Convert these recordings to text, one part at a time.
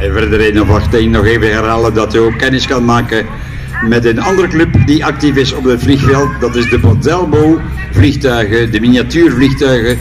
En verder in wacht nog even herhalen dat u ook kennis kan maken met een andere club die actief is op het vliegveld. Dat is de Podelbo vliegtuigen, de miniatuurvliegtuigen.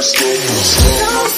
Stop. Stop.